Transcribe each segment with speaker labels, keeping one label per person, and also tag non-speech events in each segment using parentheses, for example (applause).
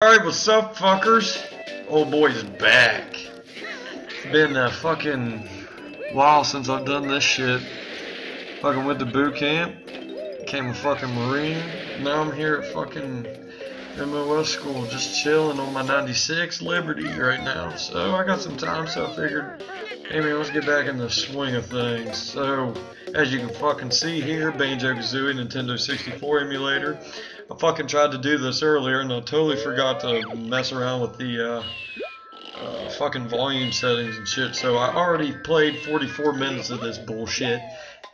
Speaker 1: Alright, what's up, fuckers? Old boy's back. It's been a fucking while since I've done this shit. Fucking went to boot camp. Became a fucking Marine. Now I'm here at fucking MOS school just chilling on my 96 Liberty right now. So I got some time, so I figured, hey man, let's get back in the swing of things. So, as you can fucking see here, Banjo-Kazooie Nintendo 64 emulator. I fucking tried to do this earlier and I totally forgot to mess around with the uh, uh, fucking volume settings and shit. So I already played 44 minutes of this bullshit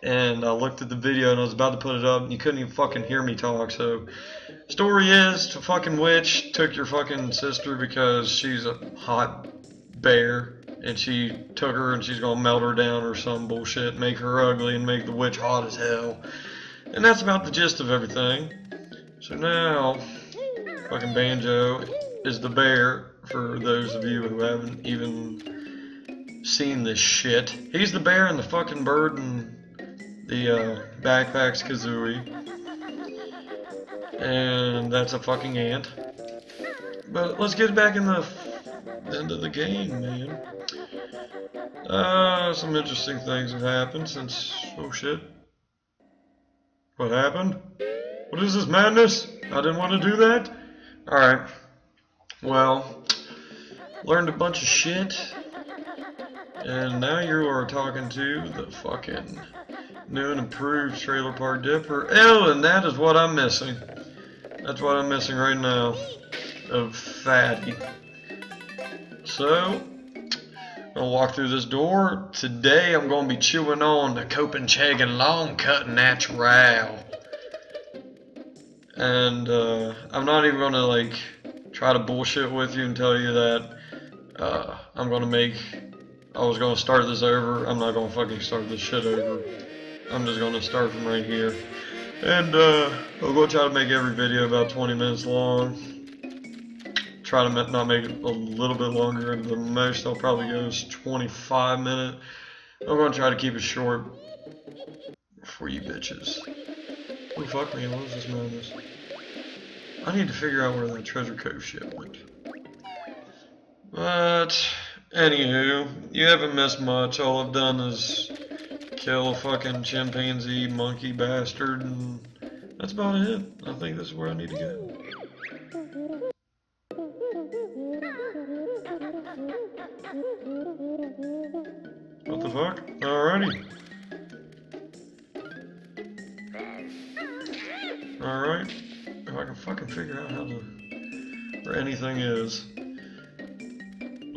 Speaker 1: and I looked at the video and I was about to put it up and you couldn't even fucking hear me talk. So story is, the fucking witch took your fucking sister because she's a hot bear and she took her and she's gonna melt her down or some bullshit, make her ugly and make the witch hot as hell. And that's about the gist of everything. So now, fucking Banjo is the bear, for those of you who haven't even seen this shit. He's the bear and the fucking bird and the uh, backpack's Kazooie. And that's a fucking ant. But let's get back in the end of the game, man. Uh, some interesting things have happened since... Oh shit. What happened? What is this madness? I didn't want to do that? Alright. Well, learned a bunch of shit. And now you are talking to the fucking new and improved Trailer Park Dipper. Oh, and that is what I'm missing. That's what I'm missing right now. Of Fatty. So, I'm gonna walk through this door. Today I'm gonna be chewing on the Copenhagen Long Cut Natural and uh, I'm not even gonna like try to bullshit with you and tell you that uh, I'm gonna make I was gonna start this over. I'm not gonna fucking start this shit over. I'm just gonna start from right here. And uh, I'll gonna try to make every video about 20 minutes long. Try to not make it a little bit longer. The most I'll probably go is 25 minutes I'm gonna try to keep it short for you bitches Oh fuck me, what is this madness? I need to figure out where that treasure cove shit went. But, anywho, you haven't missed much. All I've done is kill a fucking chimpanzee monkey bastard, and that's about it. I think this is where I need to go.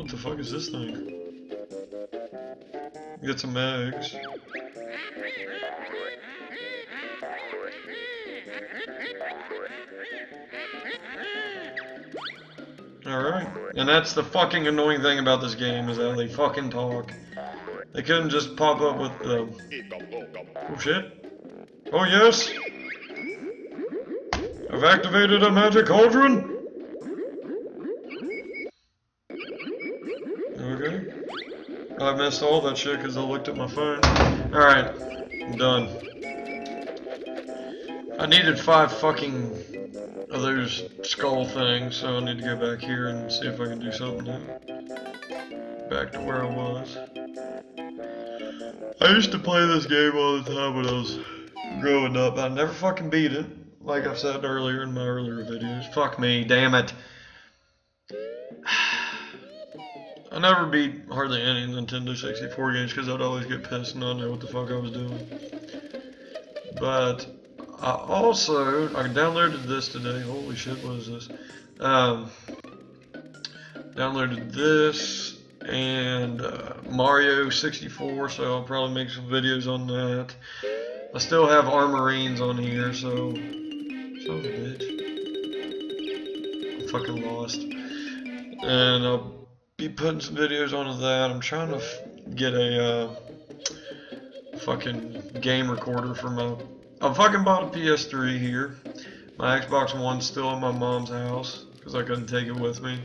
Speaker 1: What the fuck is this thing? Get some eggs. Alright. And that's the fucking annoying thing about this game, is that they fucking talk. They couldn't just pop up with the... Oh shit. Oh yes! I've activated a magic cauldron! Missed all that shit because I looked at my phone. Alright, I'm done. I needed five fucking of those skull things, so I need to go back here and see if I can do something new. Back to where I was. I used to play this game all the time when I was growing up. I never fucking beat it like I've said earlier in my earlier videos. Fuck me, damn it. I never beat hardly any Nintendo 64 games because I'd always get pissed and not know what the fuck I was doing. But I also, I downloaded this today. Holy shit, what is this? Um, downloaded this and uh, Mario 64, so I'll probably make some videos on that. I still have Armorines on here, so a bitch. I'm fucking lost. And I'll be putting some videos onto that. I'm trying to get a uh, fucking game recorder for my... I fucking bought a PS3 here. My Xbox One's still in my mom's house because I couldn't take it with me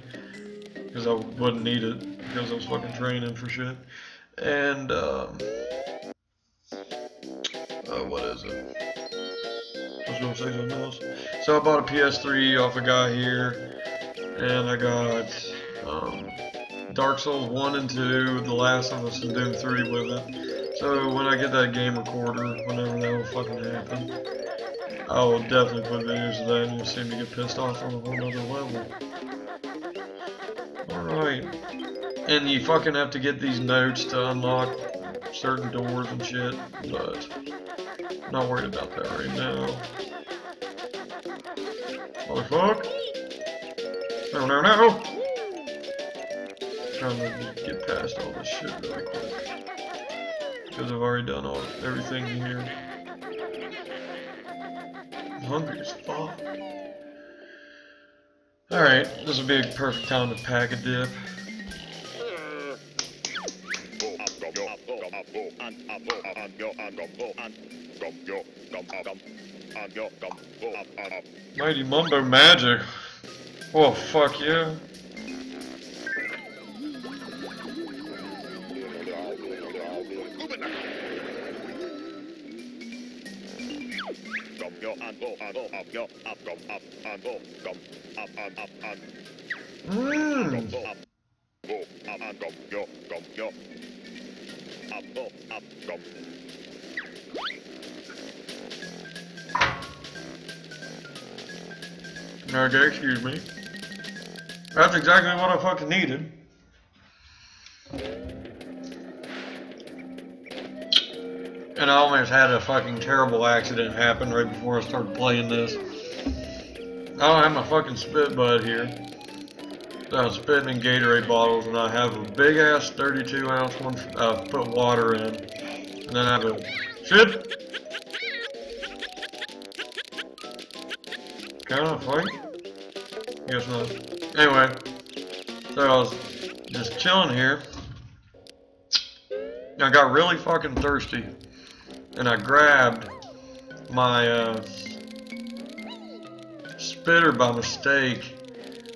Speaker 1: because I wouldn't need it because I was fucking training for shit. And, um, uh, what is it? I was gonna say something else. So I bought a PS3 off a guy here. and I got um, Dark Souls 1 and 2, The Last of Us, and Doom 3 with it. So when I get that game recorder, whenever that will fucking happen, I will definitely put videos of that and you'll see me get pissed off on a whole nother level. Alright. And you fucking have to get these notes to unlock certain doors and shit, but I'm not worried about that right now. Motherfuck! No, no, no! Trying to get past all this shit really quick. Because I've already done all everything here. I'm hungry as fuck. Alright, this would be a perfect time to pack a dip. Mighty Mumbo Magic. Oh, fuck yeah. Mmm. Okay, excuse me. That's exactly what I fucking needed. And I almost had a fucking terrible accident happen right before I started playing this. I don't have my fucking spit bud here. So I'm spitting in Gatorade bottles and I have a big ass 32 ounce one I uh, put water in. And then I have a shit. Kind of fight? Guess not. Anyway, so I was just chilling here. I got really fucking thirsty. And I grabbed my uh, spitter by mistake.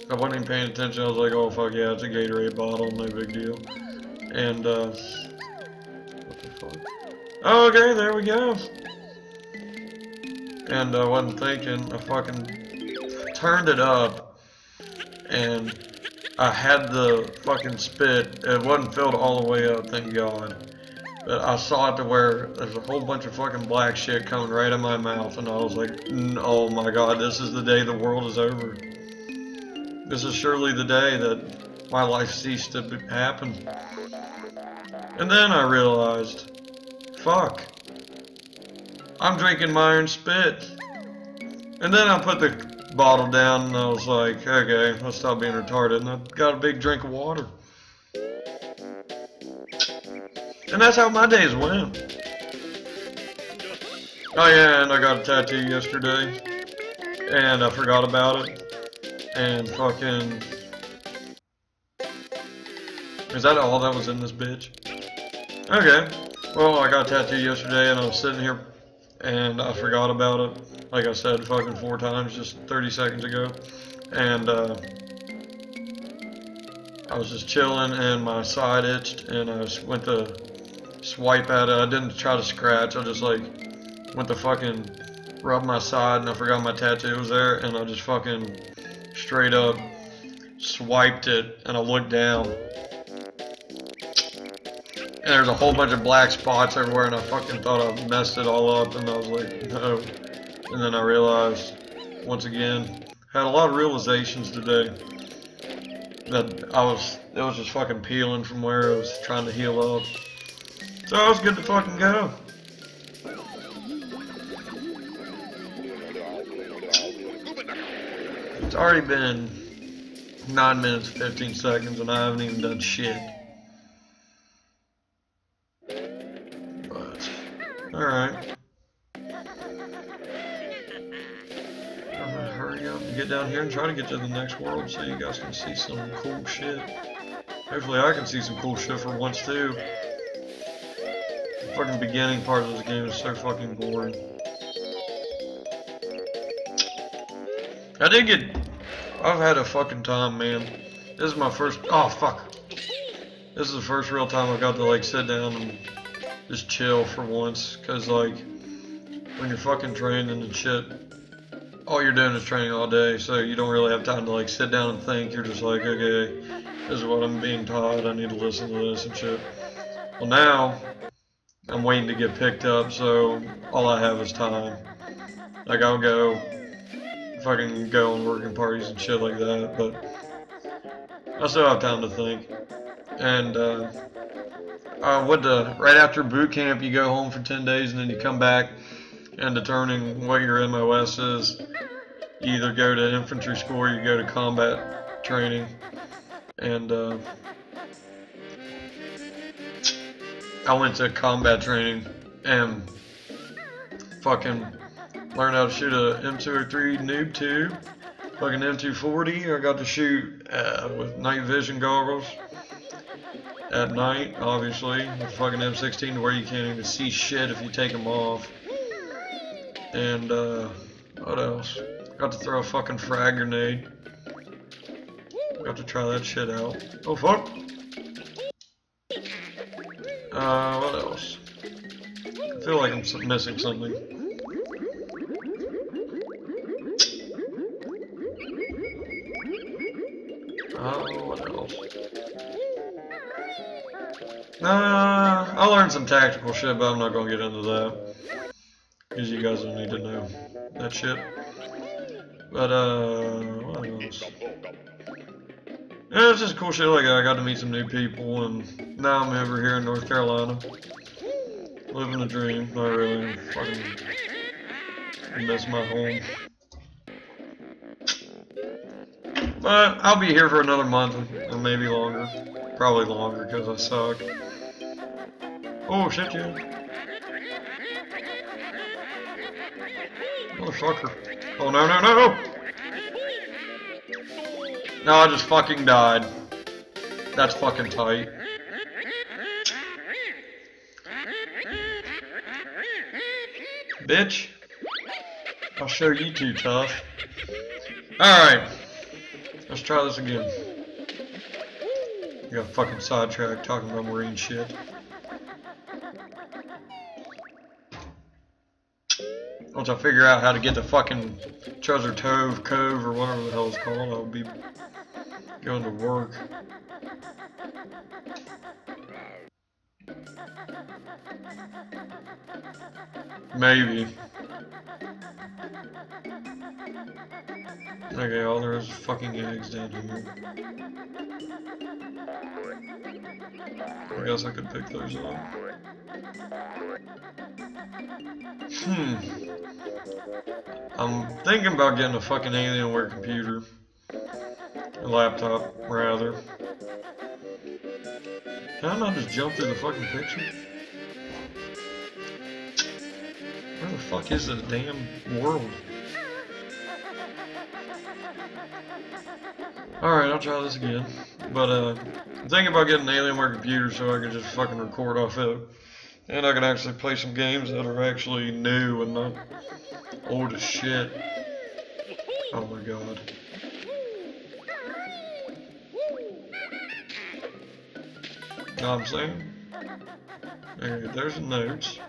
Speaker 1: I wasn't even paying attention. I was like, oh fuck yeah, it's a Gatorade bottle, no big deal. And uh, what the fuck? Oh, okay, there we go. And I wasn't thinking. I fucking turned it up, and I had the fucking spit. It wasn't filled all the way up, thank God. But I saw it to where there's a whole bunch of fucking black shit coming right in my mouth, and I was like, oh my god, this is the day the world is over. This is surely the day that my life ceased to happen. And then I realized, fuck, I'm drinking my own spit. And then I put the bottle down and I was like, okay, let's stop being retarded. And I got a big drink of water. And that's how my days went. Oh yeah, and I got a tattoo yesterday. And I forgot about it. And fucking... Is that all that was in this bitch? Okay. Well, I got a tattoo yesterday and I was sitting here and I forgot about it. Like I said, fucking four times just 30 seconds ago. And, uh... I was just chilling and my side itched and I went to swipe at it. I didn't try to scratch. I just like went to fucking rub my side and I forgot my tattoo was there and I just fucking straight up swiped it and I looked down. And there's a whole bunch of black spots everywhere and I fucking thought I messed it all up and I was like, no. And then I realized, once again, had a lot of realizations today that I was, it was just fucking peeling from where I was trying to heal up. So I was good to fucking go. It's already been 9 minutes 15 seconds and I haven't even done shit. But, alright. I'm gonna hurry up and get down here and try to get to the next world so you guys can see some cool shit. Hopefully I can see some cool shit for once too fucking beginning part of this game is so fucking boring. I did get... I've had a fucking time, man. This is my first... Oh, fuck. This is the first real time I got to, like, sit down and just chill for once. Because, like, when you're fucking training and shit, all you're doing is training all day, so you don't really have time to like sit down and think. You're just like, okay, this is what I'm being taught. I need to listen to this and shit. Well, now I'm waiting to get picked up, so all I have is time. Like I'll go, if I can go on working parties and shit like that, but I still have time to think. And uh, uh, what the right after boot camp, you go home for 10 days and then you come back and determining what your MOS is. You either go to infantry school or you go to combat training. And uh, I went to combat training and fucking learned how to shoot a M203 Noob 2, fucking M240. I got to shoot uh, with night vision goggles at night, obviously, with fucking M16 to where you can't even see shit if you take them off. And, uh, what else? Got to throw a fucking frag grenade. Got to try that shit out. Oh, fuck! Uh, what else? I feel like I'm missing something. Oh, what else? Uh, I learned some tactical shit, but I'm not gonna get into that. Because you guys don't need to know that shit. But, uh, what else? Yeah, it's just cool shit like I got to meet some new people, and now I'm over here in North Carolina. Living a dream, not really. Fucking miss my home. But I'll be here for another month, or maybe longer. Probably longer, because I suck. Oh, shit, yeah. Motherfucker. Oh, no, no, no! No, I just fucking died. That's fucking tight. Bitch. I'll show you two tough. Alright. Let's try this again. You got fucking sidetracked talking about marine shit. Once I figure out how to get the fucking Treasure Cove, Cove, or whatever the hell it's called, I'll be going to work. Maybe. Okay, all there is fucking eggs down here. I guess I could pick those up. Hmm. I'm thinking about getting a fucking Alienware computer. Laptop, rather. Can I not just jump through the fucking picture? Where the fuck is this damn world? Alright, I'll try this again. But, uh, I'm thinking about getting an Alienware computer so I can just fucking record off it. And I can actually play some games that are actually new and not old as shit. Oh my god. Know what I'm saying? Okay, there's the notes.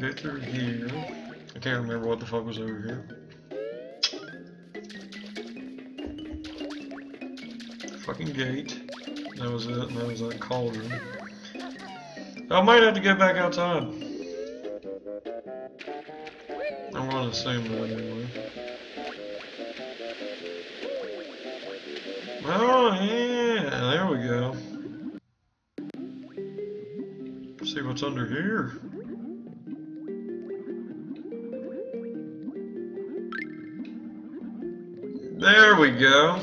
Speaker 1: Go through here. I can't remember what the fuck was over here. Fucking gate. That was it, that was that cauldron. I might have to get back outside. I'm gonna assume that anyway. Oh yeah, there we go. What's under here. There we go.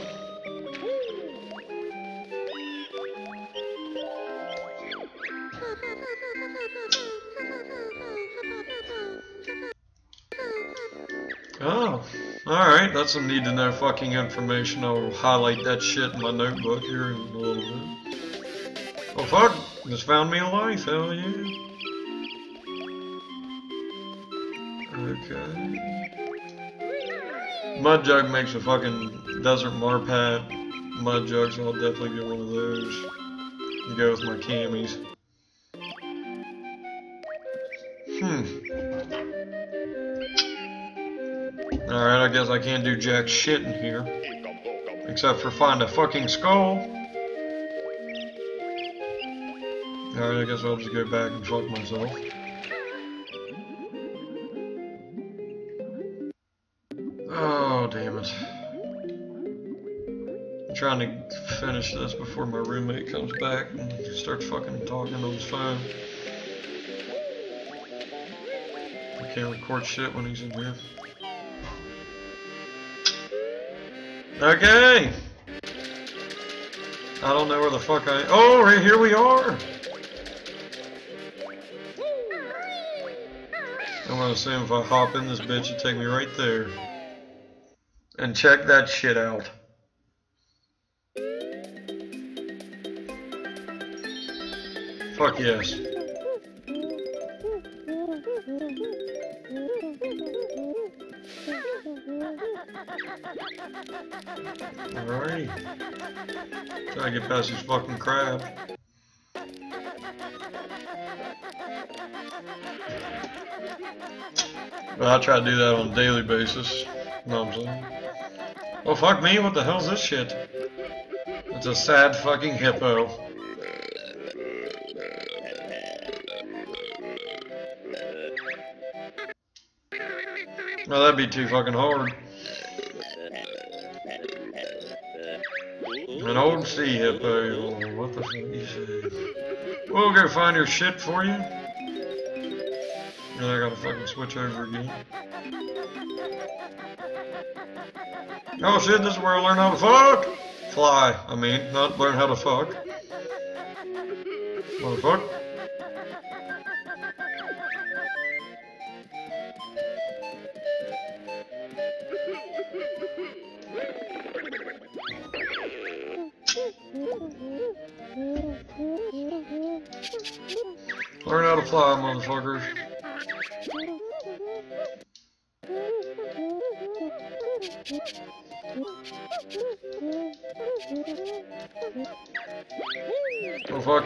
Speaker 1: Oh, alright, that's some need to know fucking information. I'll highlight that shit in my notebook here in a little bit. Oh fuck, just found me a life, hell yeah. Okay. Mud Jug makes a fucking Desert Marpat mud jug, so I'll definitely get one of those. Go with my camis. Hmm. Alright, I guess I can't do jack shit in here. Except for find a fucking skull. Alright, I guess I'll just go back and fuck myself. Oh, damn it. I'm trying to finish this before my roommate comes back and starts fucking talking on his phone. I can't record shit when he's in here. Okay! I don't know where the fuck I... Oh, right here we are! I'm gonna if I hop in this bitch, it take me right there. And check that shit out. Fuck yes. Alrighty. Try to get past this fucking crab. I try to do that on a daily basis. You know what I'm saying? Oh fuck me, what the hell's this shit? It's a sad fucking hippo. Well, that'd be too fucking hard. An old sea hippo. What the fuck you say? We'll go find your shit for you. And I gotta fucking switch over again. Oh shit, this is where I learn how to fuck! Fly, I mean, not learn how to fuck. Motherfuck.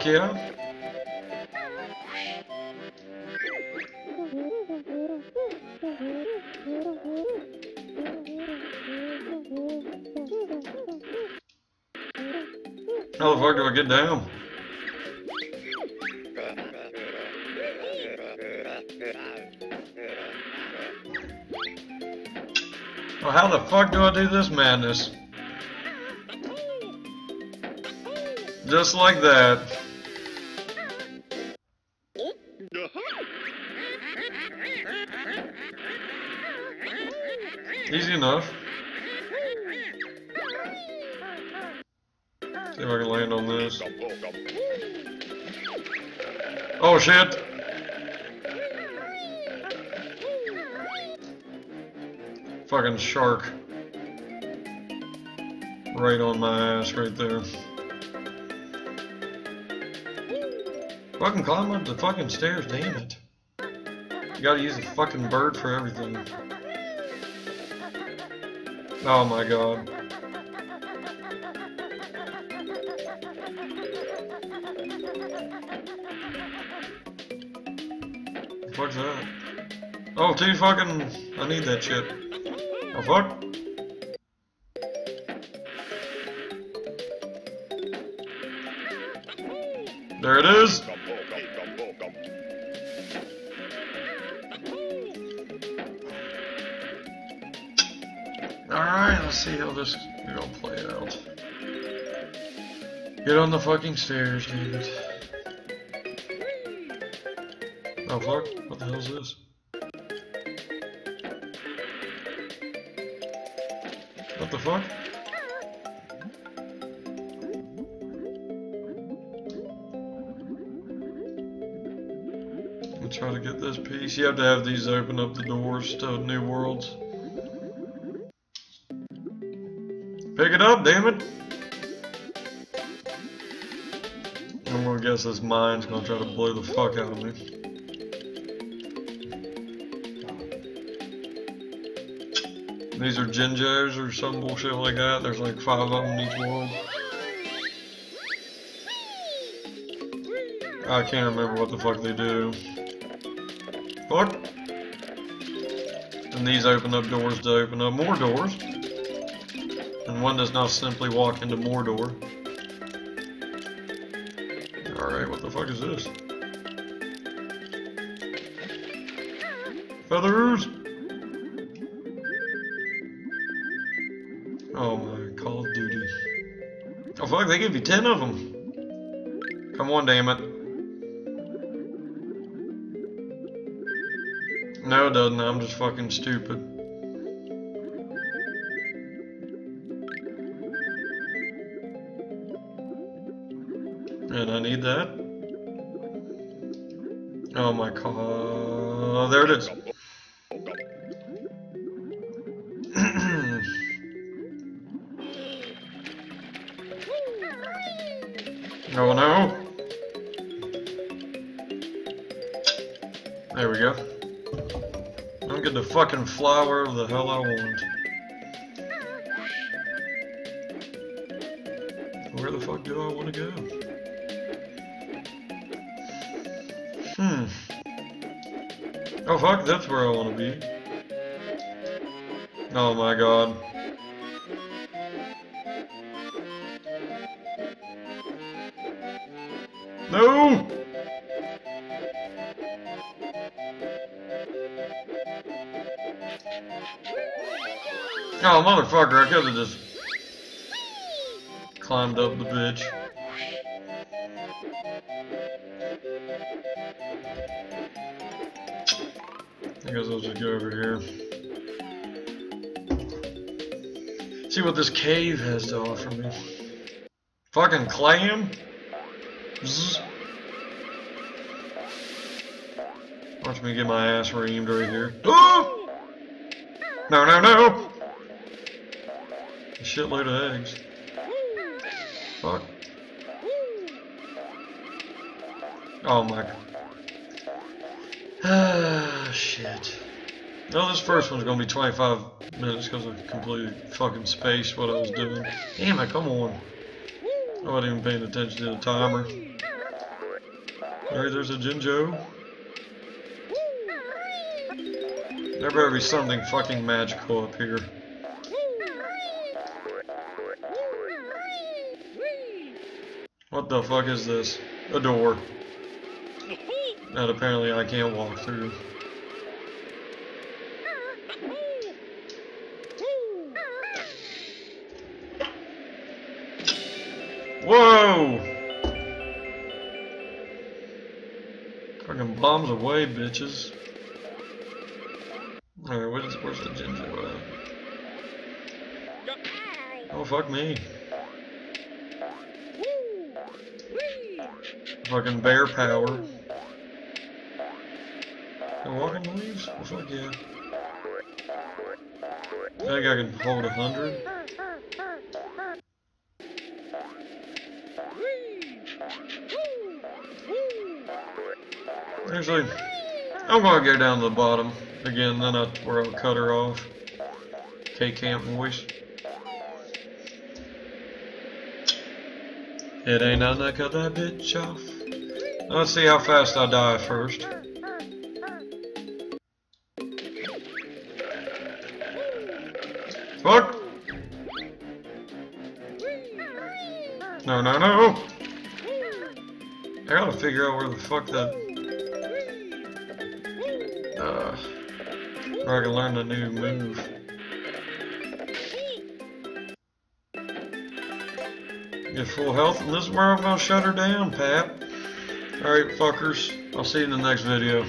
Speaker 1: Oh. How the fuck do I get down? Well, how the fuck do I do this madness? Just like that. Enough. See if I can land on this. Oh shit! Fucking shark. Right on my ass right there. Fucking climb up the fucking stairs, damn it. You gotta use a fucking bird for everything. Oh my god. What's that? Oh, two fucking... I need that shit. Oh fuck. There it is. Alright, let's see how this is gonna play out. Get on the fucking stairs, dude. Oh fuck, what the hell is this? What the fuck? Let's try to get this piece. You have to have these open up the doors to new worlds. Pick it up, damn it! I'm gonna guess this mine's gonna try to blow the fuck out of me. These are Jinjos or some bullshit like that. There's like five of them in each world. I can't remember what the fuck they do. Fuck. And these open up doors to open up more doors. And one does not simply walk into Mordor. Alright, what the fuck is this? Feathers! Oh my, Call of Duty. Oh fuck, they give you 10 of them. Come on, damn it. No, it doesn't. I'm just fucking stupid. And I need that. Oh my god. Oh, There it is. (clears throat) oh no. There we go. I'm getting the fucking flower wherever the hell I want. Where the fuck do I want to go? Oh fuck, that's where I want to be. Oh my god. No! Oh motherfucker, I could have just climbed up the bitch. Guess I'll just go over here. See what this cave has to offer me. Fucking clam? Zzz. Watch me get my ass reamed right here. Oh! No, no, no! A shitload of eggs. Fuck. Oh my. Ah, (sighs) (sighs) shit. No, this first one's gonna be 25 minutes because I completely fucking spaced what I was doing. Damn it, come on. I wasn't even paying attention to the timer. Alright, there's a Jinjo. There better be something fucking magical up here. What the fuck is this? A door. That apparently I can't walk through. Whoa! Fucking bombs away, bitches. Alright, where's, where's the Jinjo at? Oh, fuck me. Fucking bear power. Can I walk in the leaves? Oh, fuck yeah. I think I can hold a hundred. Actually, I'm gonna go down to the bottom again, then that's where I'll cut her off. K-Camp voice. It ain't nothing to cut that bitch off. Let's see how fast I die first. Fuck! No, no, no! I gotta figure out where the fuck that... Where I can learn a new move. Get full health, this is where I'm gonna shut her down, Pat. Alright, fuckers. I'll see you in the next video.